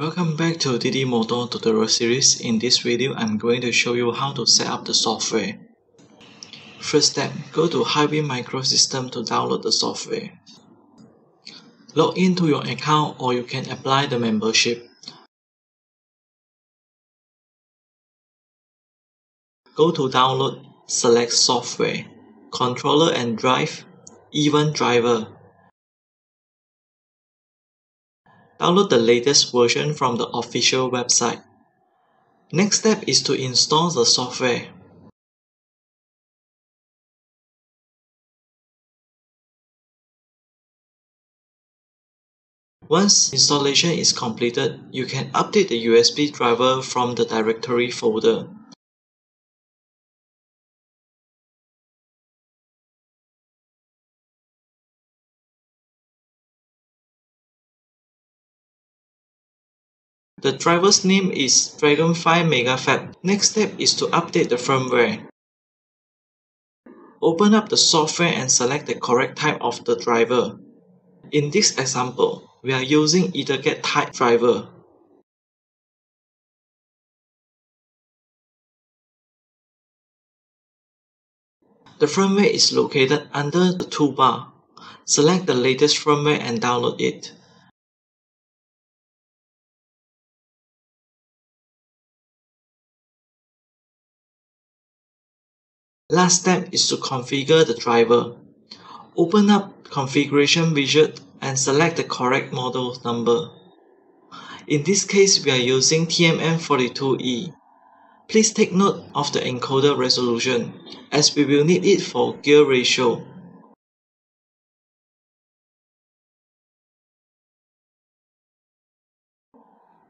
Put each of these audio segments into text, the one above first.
Welcome back to DD Motor tutorial series. In this video, I'm going to show you how to set up the software. First step, go to Hiwin Microsystem to download the software. Log into your account or you can apply the membership. Go to download, select software, controller and drive, E1 driver. Download the latest version from the official website. Next step is to install the software. Once installation is completed, you can update the USB driver from the directory folder. The driver's name is Dragonfly MegaFab. Next step is to update the firmware. Open up the software and select the correct type of the driver. In this example, we are using EtherCAT type driver. The firmware is located under the toolbar. Select the latest firmware and download it. Last step is to configure the driver. Open up configuration widget and select the correct model number. In this case, we are using TMM42E. Please take note of the encoder resolution, as we will need it for gear ratio.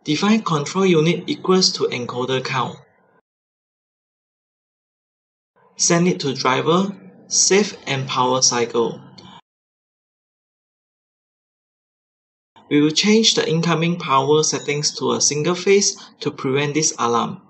Define control unit equals to encoder count. Send it to driver, save and power cycle. We will change the incoming power settings to a single phase to prevent this alarm.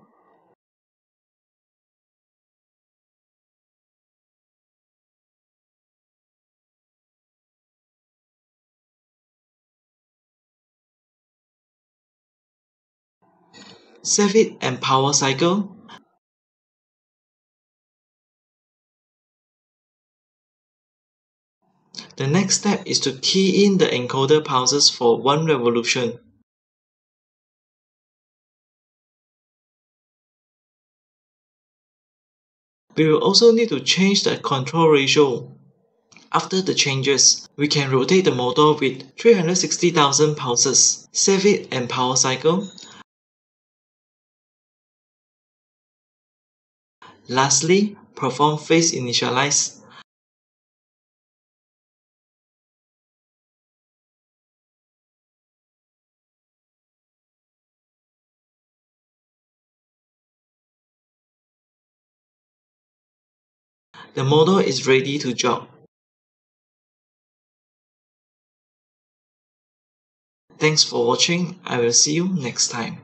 Save it and power cycle. The next step is to key in the encoder pulses for one revolution. We will also need to change the control ratio. After the changes, we can rotate the motor with 360,000 pulses, save it and power cycle. Lastly, perform phase initialize The model is ready to jog. Thanks for watching. I will see you next time.